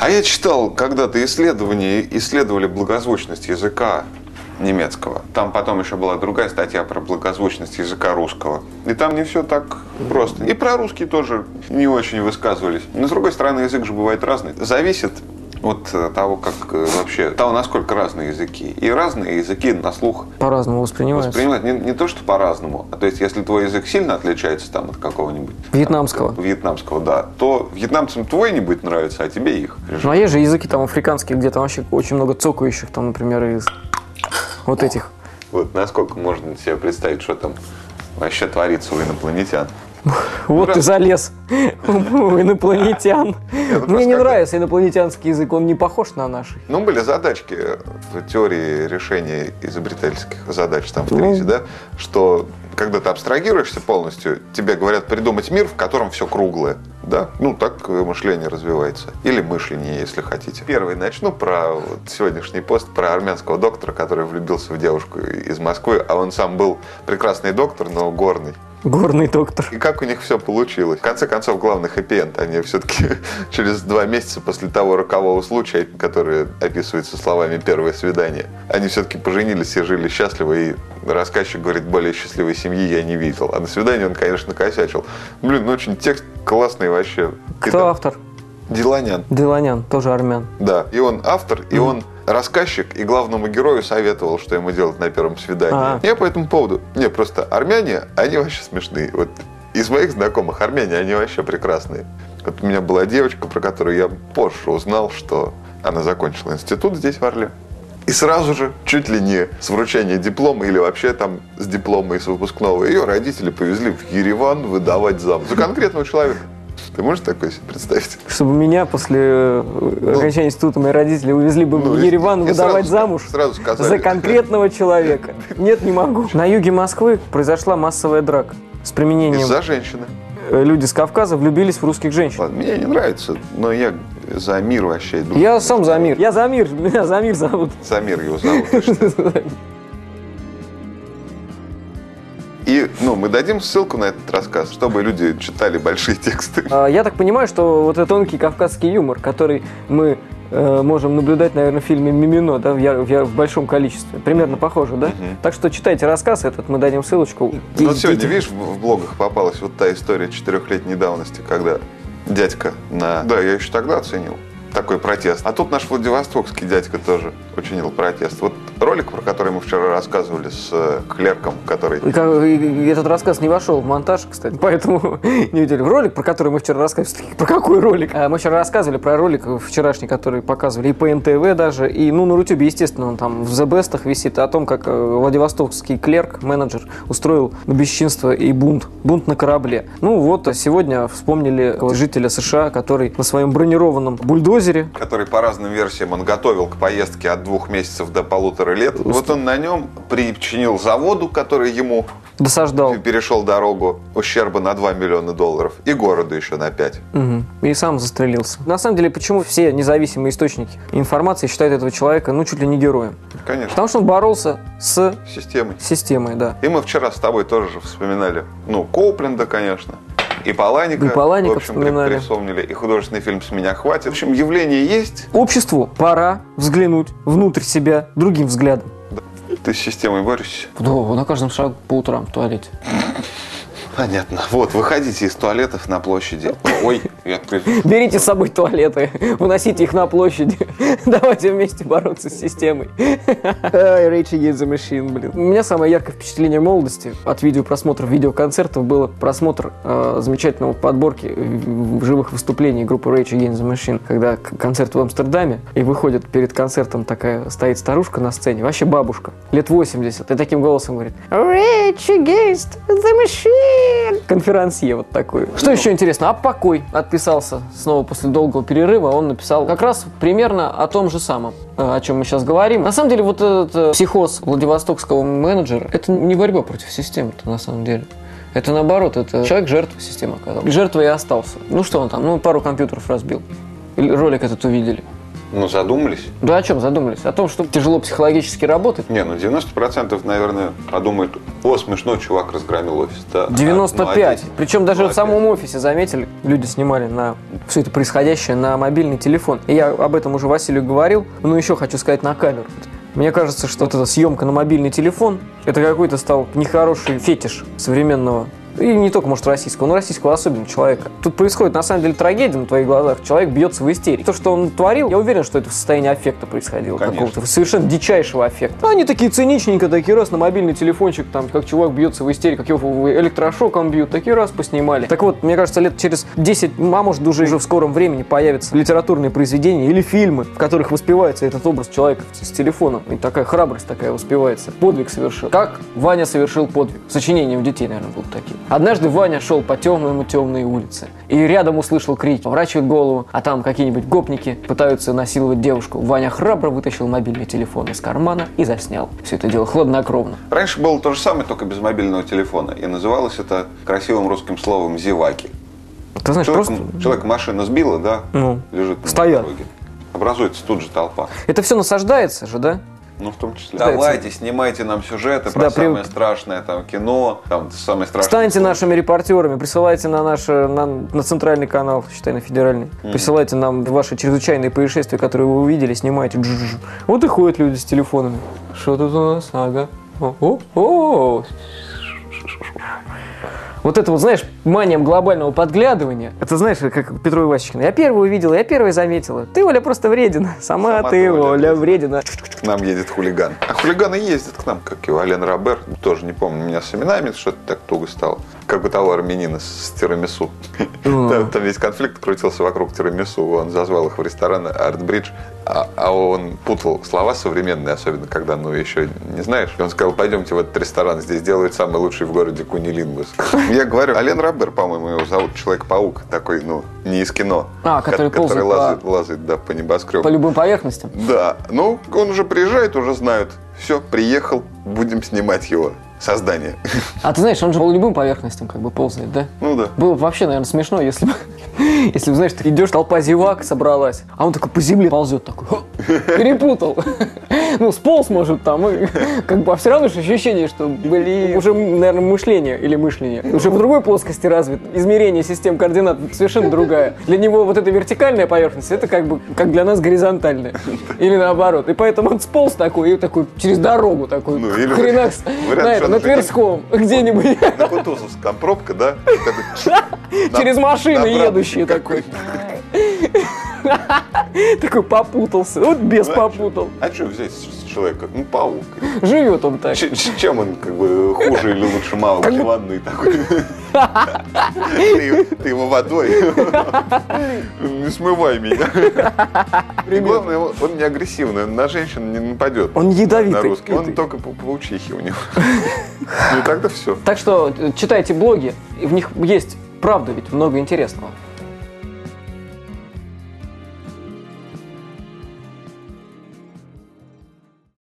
А я читал когда-то исследования, исследовали благозвучность языка немецкого. Там потом еще была другая статья про благозвучность языка русского. И там не все так просто. И про русский тоже не очень высказывались. Но с другой стороны, язык же бывает разный. Зависит от э, того, как э, вообще, того, насколько разные языки. И разные языки на слух По-разному воспринимаются. воспринимают не, не то, что по-разному, а то есть, если твой язык сильно отличается там от какого-нибудь Вьетнамского. там, вьетнамского, да, то вьетнамцам твой не будет нравиться, а тебе их. Ну а есть же языки там африканские, где там вообще очень много цокающих, там, например, из вот этих. Вот насколько можно себе представить, что там вообще творится у инопланетян. Вот ты залез инопланетян. просто Мне не нравится инопланетянский язык, он не похож на наш. Ну, были задачки в теории решения изобретательских задач там в Ну. ТРИЗе, да, что когда ты абстрагируешься полностью, тебе говорят придумать мир, в котором все круглое. Да, ну так э, мышление развивается. Или мышление, если хотите. Первый начну про вот сегодняшний пост про армянского доктора, который влюбился в девушку из Москвы, а он сам был прекрасный доктор, но горный. Горный доктор. И как у них все получилось. В конце концов, главный хэппи-энд. Они все-таки через два месяца после того рокового случая, который описывается словами «первое свидание», они все-таки поженились и жили счастливо. И рассказчик говорит, более счастливой семьи я не видел. А на свидание он, конечно, косячил. Блин, ну очень текст классный вообще. Кто там автор? Диланян. Деланян, тоже армян. Да, и он автор, и он рассказчик, и главному герою советовал, что ему делать на первом свидании. А. Я по этому поводу, не, просто армяне, они вообще смешные. Вот из моих знакомых армяне, они вообще прекрасные. Вот у меня была девочка, про которую я позже узнал, что она закончила институт здесь, в Орле. И сразу же, чуть ли не с вручения диплома или вообще там с диплома и с выпускного, ее родители повезли в Ереван выдавать замуж за конкретного человека. Ты можешь такое себе представить? Чтобы меня после э, окончания института мои родители увезли бы Ну, в Ереван выдавать сразу- замуж сразу сказали. за конкретного человека. Нет, не могу. На юге Москвы произошла массовая драка с применением... Из-за женщины. э, Люди с Кавказа влюбились в русских женщин. Ладно, мне не нравится, но я за мир вообще иду. Я сам за мир. Я за мир. Меня за мир зовут. За мир его зовут. И, ну, мы дадим ссылку на этот рассказ, чтобы люди читали большие тексты. А, Я так понимаю, что вот этот тонкий кавказский юмор, который мы э, можем наблюдать, наверное, в фильме «Мимино», да, в, я- в я- в большом количестве. Примерно похоже, да? Мгм. Так что читайте рассказ этот, мы дадим ссылочку. Ну, вот сегодня, видишь, в в блогах попалась вот та история четырехлетней давности, когда дядька на... Да, я еще тогда оценил такой протест. А тут наш Владивостокский дядька тоже учинил протест. Вот ролик, про который мы вчера рассказывали с э, клерком, который... Этот рассказ не вошел в монтаж, кстати, поэтому не удивлен. Ролик, про который мы вчера рассказывали, про какой ролик? А, Мы вчера рассказывали про ролик вчерашний, который показывали и по НТВ даже, и ну на Рутюбе, естественно, он там в The Best висит, о том, как э, Владивостокский клерк, менеджер, устроил бесчинство и бунт. Бунт на корабле. Ну вот, а сегодня вспомнили жителя США, который на своем бронированном бульдозере который по разным версиям он готовил к поездке от двух месяцев до полутора лет. Вот он на нем причинил заводу, который ему досаждал. перешел дорогу, ущерба на 2 миллиона долларов, и городу еще на 5. Мгм. И сам застрелился. На самом деле, почему все независимые источники информации считают этого человека, ну, чуть ли не героем? Конечно, Потому что он боролся с системой. системой, да. И мы вчера с тобой тоже же вспоминали, ну, Коупленда, конечно, и Паланика. И Паланика в общем, вспоминали. припомнили, и художественный фильм «С меня хватит». В общем, явление есть, Обществу пора взглянуть внутрь себя другим взглядом. ты с системой борешься. Да, на каждом шагу по утрам в туалете. Понятно. Вот, выходите из туалетов на площади. Ой, я открыл. Берите с собой туалеты, выносите их на площади. Давайте вместе бороться с системой. Rage Against the Machine, блин. У меня самое яркое впечатление молодости от видеопросмотров видеоконцертов было просмотр э, замечательного подборки в- живых выступлений группы Rage Against the Machine, когда концерт в Амстердаме, и выходит перед концертом такая, стоит старушка на сцене, вообще бабушка, лет 80, и таким голосом говорит Rage Against the Machine! Конферансье вот такой. Что еще интересно? А покой отписался снова после долгого перерыва. Он написал как раз примерно о том же самом, э, о чем мы сейчас говорим. На самом деле вот этот э, психоз владивостокского менеджера, это не борьба против системы на самом деле. Это наоборот, это человек жертва системы оказался. Жертвой и остался. Ну что он там, ну пару компьютеров разбил. Ролик этот увидели. Ну, задумались. Да о чем задумались? О том, что тяжело психологически работать? Не, ну 90% наверное подумают, о, смешно, чувак разгромил офис. Да, 95. А, Причем даже в самом офисе, заметили, люди снимали на все это происходящее на мобильный телефон. И я об этом уже Василию говорил, но еще хочу сказать на камеру. Мне кажется, что вот эта съемка на мобильный телефон, это какой-то стал нехороший фетиш современного и не только, может, российского, но российского особенно человека. Тут происходит, на самом деле, трагедия на твоих глазах. Человек бьется в истерике. То, что он творил, я уверен, что это в состоянии аффекта происходило. Какого-то совершенно дичайшего аффекта. Они такие циничненько, такие раз на мобильный телефончик, там, как чувак бьется в истерике, как его электрошоком бьют, такие раз поснимали. Так вот, мне кажется, лет через 10, а может, уже, уже в скором времени появятся литературные произведения или фильмы, в которых воспевается этот образ человека с телефоном. И такая храбрость такая воспевается. Подвиг совершил. Как Ваня совершил подвиг. Сочинения у детей, наверное, будут такие. Однажды Ваня шел по темному темной улице и рядом услышал крик, поворачивает голову, а там какие-нибудь гопники пытаются насиловать девушку. Ваня храбро вытащил мобильный телефон из кармана и заснял. Все это дело хладнокровно. Раньше было то же самое, только без мобильного телефона. И называлось это красивым русским словом «зеваки». Ты знаешь, человек, просто... человек машина сбила, да, ну, лежит на стоят. дороге. Образуется тут же толпа. Это все насаждается же, да? Ну, в том числе. Давайте, снимайте нам сюжеты про Да, при- самое страшное там кино, там самое страшное. Станьте слово. нашими репортерами, присылайте на наш э, на, на центральный канал, считай, на федеральный. Присылайте нам ваши чрезвычайные происшествия, которые вы увидели, снимайте. Джж-джж. Вот и ходят люди с телефонами. Что тут у нас? Ага. О, о, о. Вот это вот, знаешь, манием глобального подглядывания. Это знаешь, как Петру Ивасичкина. Я первую увидела, я первая заметила. Ты, Оля, просто вредина. Сама, Сама ты, ты, Оля, Оля, вредина. К нам едет хулиган. А хулиганы ездят к нам, как его Ален Робер. Тоже не помню, у меня с именами что-то так туго стало. Как у того армянина с тирамису. Там, там весь конфликт крутился вокруг тирамису. Он зазвал их в ресторан Артбридж, а, а он путал слова современные, особенно когда, ну, еще не знаешь. И он сказал, пойдемте в этот ресторан, здесь делают самый лучший в городе кунилингус. Я говорю, Ален Робер, по-моему, его зовут Человек-паук, такой, ну, не из кино. А, который Который ползает по- лазает, лазает, да, по небоскребу. По любым поверхностям. Да, ну, он уже приезжает, уже знают. Все, приехал, будем снимать его создание. А ты знаешь, он же по любым поверхностям как бы ползает, да? Ну да. Было бы вообще, наверное, смешно, если бы, если бы, знаешь, ты идешь, толпа зевак собралась, а он такой по земле ползет, такой! Перепутал. Ну, сполз, может, там, и как бы, а все равно же ощущение, что были уже, наверное, мышление или мышление. Уже в другой плоскости развит. Измерение систем координат совершенно другая. Для него вот эта вертикальная поверхность, это как бы, как для нас горизонтальная. Или наоборот. И поэтому он сполз такой, и такой через дорогу такой, Ну, или хренак, на, это, на Тверском, где-нибудь. На Кутузовском пробка, да? Через машины едущие такой. Такой попутался. Вот без попутал. А что взять с человека? Ну, паук. Живет он так. Ч- Чем он как бы хуже или лучше Маугли ванной такой? Ты ты его водой. Не смывай меня. И главное, он не агрессивный, он на женщин не нападет. Он ядовитый. На русский. Он только пау- паучихи у него. Ну тогда все. Так что э, читайте блоги, в них есть правда ведь много интересного.